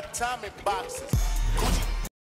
Atomic Tommy boxes.